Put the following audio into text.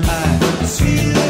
I see.